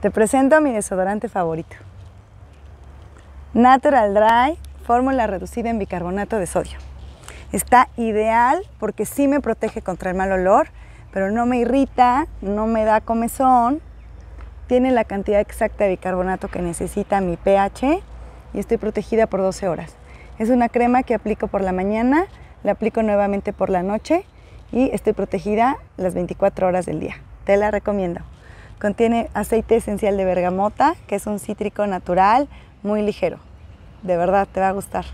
Te presento mi desodorante favorito. Natural Dry, fórmula reducida en bicarbonato de sodio. Está ideal porque sí me protege contra el mal olor, pero no me irrita, no me da comezón, tiene la cantidad exacta de bicarbonato que necesita mi pH y estoy protegida por 12 horas. Es una crema que aplico por la mañana, la aplico nuevamente por la noche y estoy protegida las 24 horas del día. Te la recomiendo. Contiene aceite esencial de bergamota, que es un cítrico natural muy ligero. De verdad, te va a gustar.